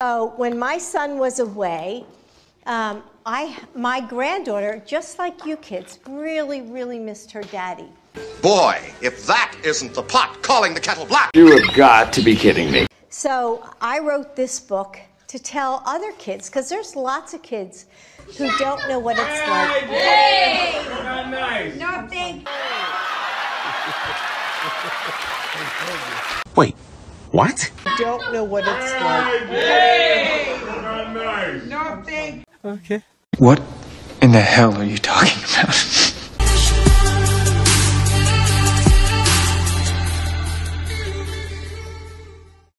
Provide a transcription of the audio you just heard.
So when my son was away, um, I, my granddaughter, just like you kids, really, really missed her daddy. Boy, if that isn't the pot calling the kettle black. You have got to be kidding me. So I wrote this book to tell other kids, because there's lots of kids who don't know what it's like. Not nice. Nothing. Wait, what? I don't know what it's like. Nothing. Okay. What in the hell are you talking about?